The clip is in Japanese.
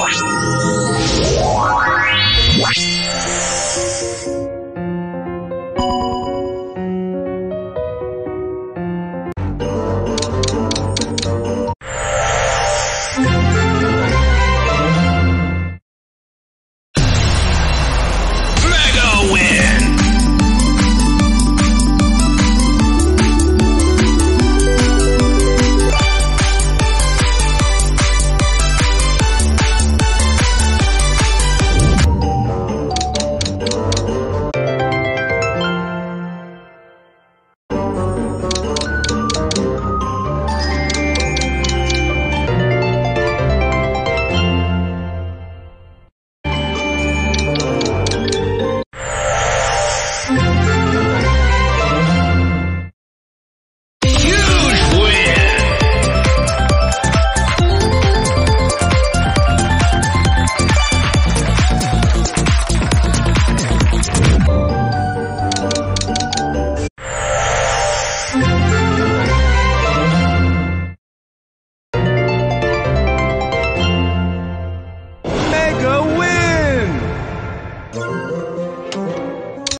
ま。Música